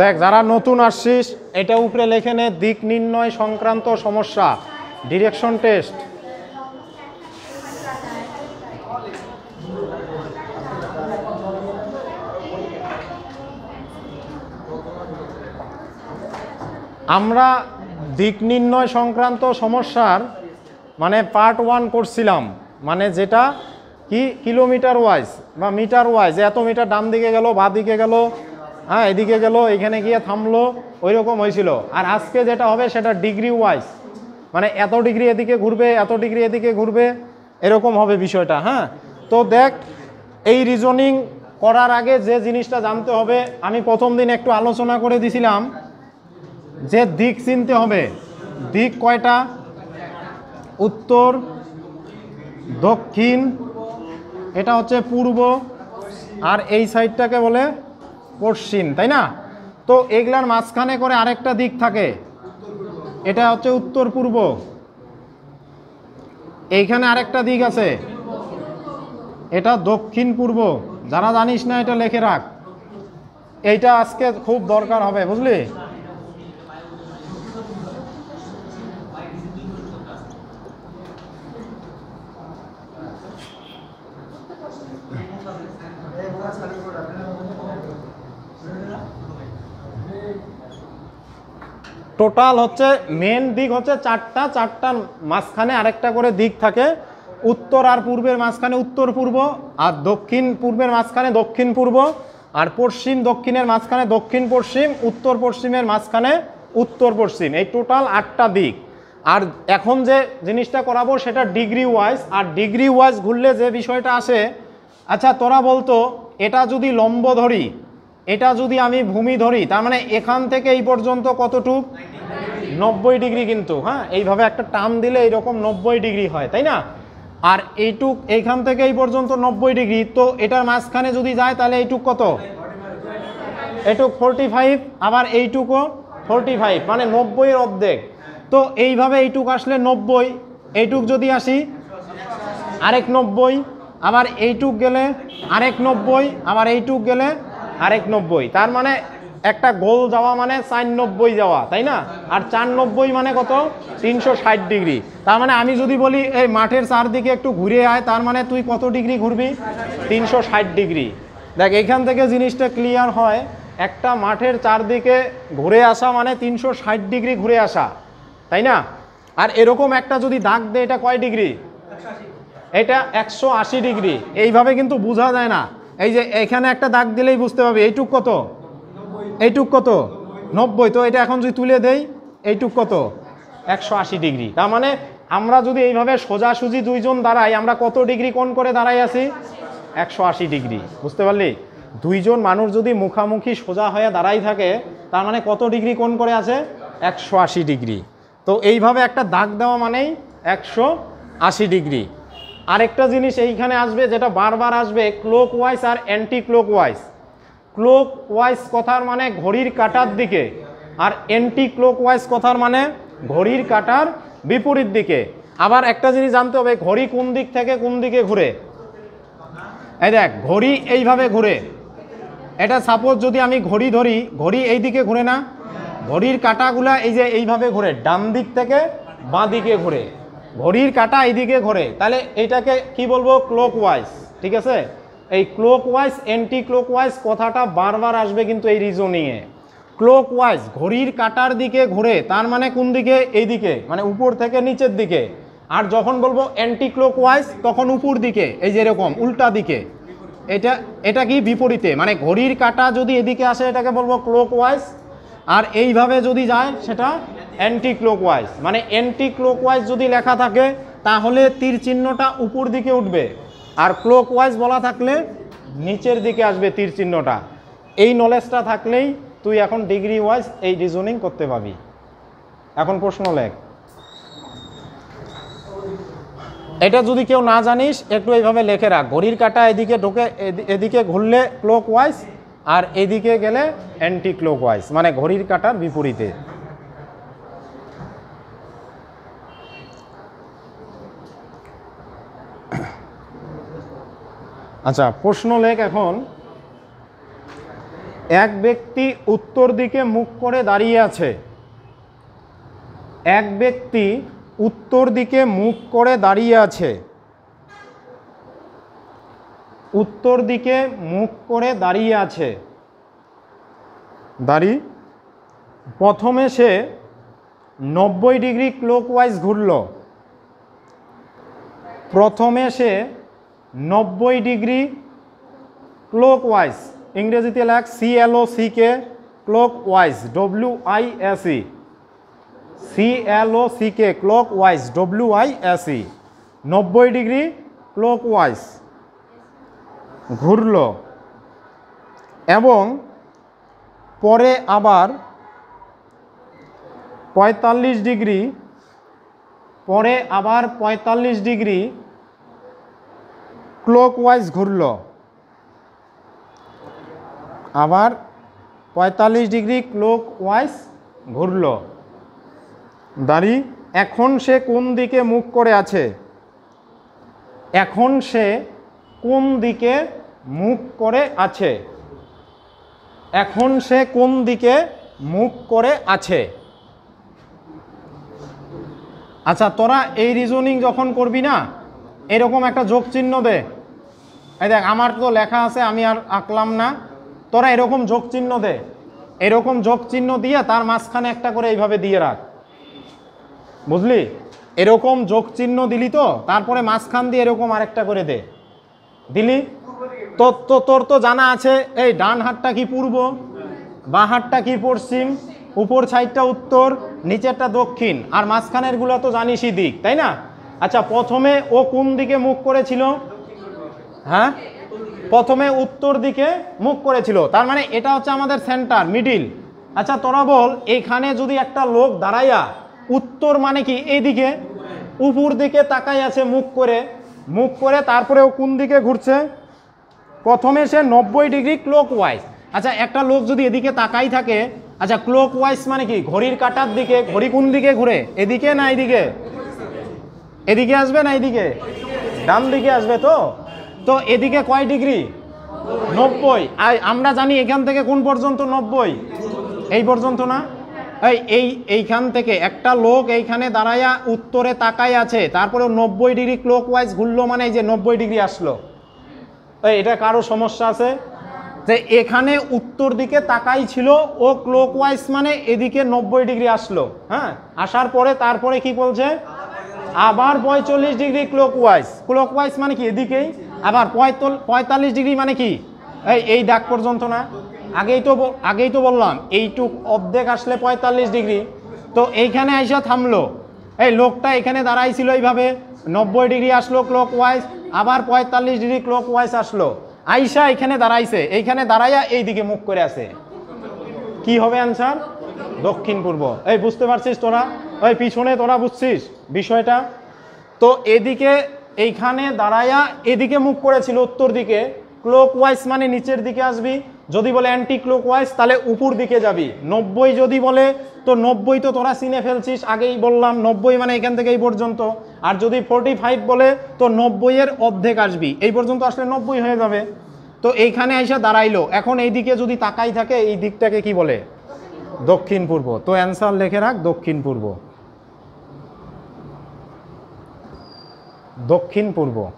দেখ, যারা নতুন আসছিস, এটা উপরে লেখে নে, দিক নির্ণয় সংক্রান্ত সমস্যা, ডিরেকশন টেস্ট। আমরা দিক নির্ণয় সংক্রান্ত সমস্যার মানে পার্ট ওয়ান করছিলাম মানে যেটা কি কিলোমিটার ওয়াইজ বা মিটার ওয়াইজ এত মিটার ডান দিকে গেল, বা দিকে গেল হ্যাঁ এদিকে গেল, এখানে গিয়ে থামলো ওই রকম হয়েছিল। আর আজকে যেটা হবে, সেটা ডিগ্রি ওয়াইজ মানে এত ডিগ্রি এদিকে ঘুরবে, এত ডিগ্রি এদিকে ঘুরবে, এরকম হবে বিষয়টা হ্যাঁ? তো দেখ, এই রিজনিং করার আগে যে জিনিসটা জানতে হবে, আমি প্রথম দিন একটু আলোচনা করে দিছিলাম যে দিক চিনতে হবে। দিক কয়টা? উত্তর, দক্ষিণ এটা হচ্ছে পূর্ব আর এই সাইডটাকে বলে পশ্চিম, তাই না? তো এগুলার মাঝখানে করে আরেকটা দিক থাকে। এটা হচ্ছে উত্তর পূর্ব। এইখানে আরেকটা দিক আছে। এটা দক্ষিণ পূর্ব। যারা জানিস না, এটা লেখে রাখ। এইটা আজকে খুব দরকার হবে, বুঝলি? টোটাল হচ্ছে মেন দিক হচ্ছে চারটা, চারটার মাঝখানে আরেকটা করে দিক থাকে। উত্তর আর পূর্বের মাঝখানে উত্তর পূর্ব আর দক্ষিণ পূর্বের মাঝখানে দক্ষিণ পূর্ব আর পশ্চিম দক্ষিণের মাঝখানে দক্ষিণ পশ্চিম, উত্তর পশ্চিমের মাঝখানে উত্তর পশ্চিম। এই টোটাল আটটা দিক। আর এখন যে জিনিসটা করাবো সেটা ডিগ্রি ওয়াইজ আর ডিগ্রি ওয়াইজ ঘুরলে যে বিষয়টা আসে আচ্ছা তোরা বলতো, এটা যদি লম্ব ধরি, এটা যদি আমি ভূমি ধরি, তার মানে এখান থেকে এই পর্যন্ত কতটুক? নব্বই ডিগ্রি কিন্তু হ্যাঁ? এইভাবে একটা টার্ম দিলে এইরকম নব্বই ডিগ্রি হয়, তাই না? আর এইটুক এইখান থেকে এই পর্যন্ত নব্বই ডিগ্রি, তো এটার মাঝখানে যদি যায় তাহলে এইটুক কত? এটুক ফোরটি ফাইভ আবার এইটুকও ফোরটি ফাইভ মানে নব্বইয়ের অর্ধেক। তো এইভাবে এইটুক আসলে নব্বই, এইটুক যদি আসি, আরেক নব্বই, আবার এইটুক গেলে আরেক নব্বই, আবার এইটুক গেলে আরেক নব্বই। তার মানে একটা গোল যাওয়া মানে চার যাওয়া, তাই না? আর চার মানে কত? তিনশো ষাট ডিগ্রি। তার মানে আমি যদি বলি, এই মাঠের চারদিকে একটু ঘুরে আয়, তার মানে তুই কত ডিগ্রি ঘুরবি? তিনশো ষাট ডিগ্রি। দেখ, এখান থেকে জিনিসটা ক্লিয়ার হয়, একটা মাঠের চারদিকে ঘুরে আসা মানে তিনশো ষাট ডিগ্রি ঘুরে আসা, তাই না? আর এরকম একটা যদি দাগ দেয় এটা কয় ডিগ্রি? এটা একশো আশি ডিগ্রি। এইভাবে কিন্তু বোঝা যায় না। এই যে এখানে একটা দাগ দিলেই বুঝতে পারবে। এইটুক কত? এইটুক কত? নব্বই। তো এটা এখন যদি তুলে দেই, এইটুক কত? একশো আশি ডিগ্রি। তার মানে আমরা যদি এইভাবে সোজাসুজি দুইজন দাঁড়াই, আমরা কত ডিগ্রি কোণ করে দাঁড়াই আছি? একশো আশি ডিগ্রি। বুঝতে পারলি? দুইজন মানুষ যদি মুখামুখি সোজা হয়ে দাঁড়াই থাকে, তার মানে কত ডিগ্রি কোণ করে আছে? একশো আশি ডিগ্রি। তো এইভাবে একটা দাগ দেওয়া মানেই একশো আশি ডিগ্রি। আরেকটা জিনিস এইখানে আসবে, যেটা বারবার আসবে ক্লোক ওয়াইজ আর anti cloak wise cloak wise কথার মানে ঘড়ির কাটার দিকে আর অ্যান্টি ক্লোক ওয়াইজ কথার মানে ঘড়ির কাটার বিপরীত দিকে। আবার একটা জিনিস জানতে হবে, ঘড়ি কোন দিক থেকে কোন দিকে ঘুরে? এই দেখ, ঘড়ি এইভাবে ঘুরে। এটা সাপোজ যদি আমি ঘড়ি ধরি, ঘড়ি এই দিকে ঘুরে না? ঘড়ির কাঁটাগুলা এই যে এইভাবে ঘুরে, ডান দিক থেকে বাঁ দিকে ঘুরে। ঘড়ির কাঁটা এইদিকে ঘোরে। তাহলে এইটাকে কি বলব? ক্লোক ওয়াইজ ঠিক আছে? এই clockwise anti cloak wise কথাটা বারবার আসবে কিন্তু এই রিজনিংয়ে ক্লোক ওয়াইজ ঘড়ির কাটার দিকে ঘুরে, তার মানে কোন দিকে? এই দিকে মানে উপর থেকে নিচের দিকে। আর যখন বলব অ্যান্টি ক্লোক ওয়াইজ তখন উপর দিকে, এই যে এরকম, উল্টা দিকে। এটা এটা কি বিপরীতে? মানে ঘড়ির কাটা যদি এদিকে আসে, এটাকে বলব ক্লোক ওয়াইজ আর এইভাবে যদি যায়, সেটা অ্যান্টি ক্লোক ওয়াইজ মানে অ্যান্টি ক্লোক ওয়াইজ যদি লেখা থাকে, তাহলে তীর চিহ্নটা উপর দিকে উঠবে। আর ক্লোক ওয়াইজ বলা থাকলে নিচের দিকে আসবে তীর চিহ্নটা। এই নলেজটা থাকলেই তুই এখন ডিগ্রি ওয়াইজ এই রিজনিং করতে পাবি। এখন প্রশ্ন লেখ। এটা যদি কেউ না জানিস, একটু এইভাবে লেখে রাখ। ঘড়ির কাটা এদিকে ঢোকে, এদি- এদিকে ঘুরলে ক্লোক ওয়াইজ আর এদিকে গেলে অ্যান্টি ক্লোক ওয়াইজ মানে ঘড়ির কাটার বিপরীতে। আচ্ছা প্রশ্ন লেখ এখন। এক ব্যক্তি উত্তর দিকে মুখ করে দাঁড়িয়ে আছে। এক ব্যক্তি উত্তর দিকে মুখ করে দাঁড়িয়ে আছে। উত্তর দিকে মুখ করে দাঁড়িয়ে আছে। দাঁড়ি। প্রথমে সে নব্বই ডিগ্রি ক্লোকওয়াইজ ঘুরল। প্রথমে সে নব্বই ডিগ্রি ক্লোক ওয়াইজ ইংরেজিতে লেখ C L O C K clockwise W I S E C L O C K clockwise W I S নব্বই ডিগ্রি ক্লোক ওয়াইজ ঘুরল। এবং পরে আবার পঁয়তাল্লিশ ডিগ্রি, পরে আবার পঁয়তাল্লিশ ডিগ্রি ক্লোকওয়াইজ ঘুরল। আবার পঁয়তাল্লিশ ডিগ্রি ক্লোকওয়াইজ ঘুরল। দাঁড়ি, এখন সে কোন দিকে মুখ করে আছে? এখন সে কোন দিকে মুখ করে আছে? এখন সে কোন দিকে মুখ করে আছে? আচ্ছা তোরা এই রিজনিং যখন করবি না, এরকম একটা যোগ চিহ্ন দে। এই দেখ, আমার তো লেখা আছে, আমি আর আঁকলাম না। তোরা এরকম যোগ চিহ্ন দে। এরকম যোগ চিহ্ন দিয়ে তার মাঝখানে একটা করে এইভাবে দিয়ে রাখ। বুঝলি? এরকম যোগ চিহ্ন দিলি তো, তারপরে মাঝখান দিয়ে এরকম আরেকটা করে দে। দিলি? তোর তো তোর তো জানা আছে, এই ডান হাতটা কি পূর্ব, বাঁ হাতটা কি পশ্চিম, উপর সাইডটা উত্তর, নিচেরটা দক্ষিণ, আর মাঝখানেরগুলো তো জানিসই দিক, তাই না? আচ্ছা প্রথমে ও কোন দিকে মুখ করেছিল? হ্যাঁ? প্রথমে উত্তর দিকে মুখ করেছিল। তার মানে এটা হচ্ছে আমাদের সেন্টার মিডিল আচ্ছা তোরা বল এইখানে যদি একটা লোক দাঁড়াইয়া, উত্তর মানে কি? এইদিকে। উপর দিকে তাকাই আছে মুখ করে মুখ করে তারপরে ও কোন দিকে ঘুরছে? প্রথমে সে নব্বই ডিগ্রি ক্লোক ওয়াইজ আচ্ছা একটা লোক যদি এদিকে তাকাই থাকে আচ্ছা ক্লোক ওয়াইজ মানে কি? ঘড়ির কাটার দিকে, ঘড়ি কোন দিকে ঘুরে? এদিকে না এদিকে এদিকে আসবে না এদিকে ডান দিকে আসবে তো? তো এদিকে কয় ডিগ্রি? নব্বই। আর আমরা জানি এখান থেকে কোন পর্যন্ত নব্বই? এই পর্যন্ত না? এই এই, এইখান থেকে একটা লোক এইখানে দাঁড়ায়া উত্তরে তাকাই আছে তারপরে নব্বই ডিগ্রি ক্লোক ওয়াইজ ঘুরলো মানে এই যে নব্বই ডিগ্রি আসলো। এটা কারও সমস্যা আছে? যে এখানে উত্তর দিকে তাকাই ছিল, ও ক্লোক ওয়াইজ মানে এদিকে নব্বই ডিগ্রি আসলো হ্যাঁ? আসার পরে তারপরে কি বলছে? আবার পঁয়চল্লিশ degree cloak wise cloak wise মানে কি? এদিকেই। আবার পঁয়তাল- পঁয়তাল্লিশ ডিগ্রি মানে কি? এই এই ডাক পর্যন্ত না। আগেই তো আগেই তো বললাম, এইটুক অর্ধেক আসলে পঁয়তাল্লিশ ডিগ্রি। তো এইখানে আইসা থামলো। এই লোকটা এখানে দাঁড়াইছিল এইভাবে, নব্বই ডিগ্রি আসলো ক্লোক ওয়াইজ আবার পঁয়তাল্লিশ ডিগ্রি ক্লোক ওয়াইজ আসলো। আইসা এখানে দাঁড়াইছে, এইখানে দাঁড়াইয়া এই দিকে মুখ করে আছে। কি হবে অ্যান্সার দক্ষিণ পূর্ব। এই, বুঝতে পারছিস তোরা? ওই পিছনে তোরা বুঝছিস বিষয়টা? তো এদিকে এইখানে দাঁড়ায়া এদিকে মুখ করেছিল, উত্তর দিকে। ক্লোক ওয়াইজ মানে নিচের দিকে আসবি। যদি বলে অ্যান্টি ক্লোক ওয়াইজ তাহলে উপর দিকে যাবি। নব্বই যদি বলে, তো নব্বই তো তোরা চিনে ফেলছিস, আগেই বললাম, নব্বই মানে এখান থেকে এই পর্যন্ত। আর যদি ফোরটি ফাইভ বলে, তো নব্বইয়ের অর্ধেক আসবি। এই পর্যন্ত আসলে নব্বই হয়ে যাবে। তো এইখানে এসে দাঁড়াইলো। এখন এই দিকে যদি তাকাই থাকে, এই দিকটাকে কি বলে? দক্ষিণ পূর্ব। তো অ্যান্সার লেখে রাখ, দক্ষিণ পূর্ব। দক্ষিণ পূর্ব।